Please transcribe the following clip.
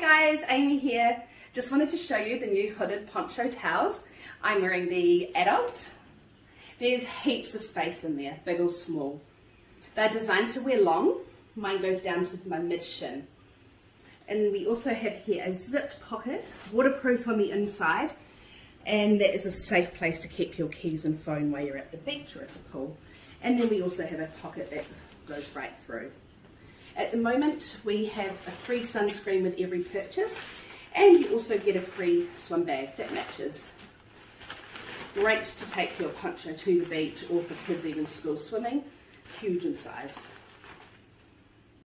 Hi guys, Amy here. Just wanted to show you the new hooded poncho towels. I'm wearing the adult. There's heaps of space in there, big or small. They're designed to wear long. Mine goes down to my mid shin. And we also have here a zipped pocket, waterproof on the inside, and that is a safe place to keep your keys and phone while you're at the beach or at the pool. And then we also have a pocket that goes right through. At the moment, we have a free sunscreen with every purchase, and you also get a free swim bag that matches. Great to take your poncho to the beach or for kids even school swimming, huge in size.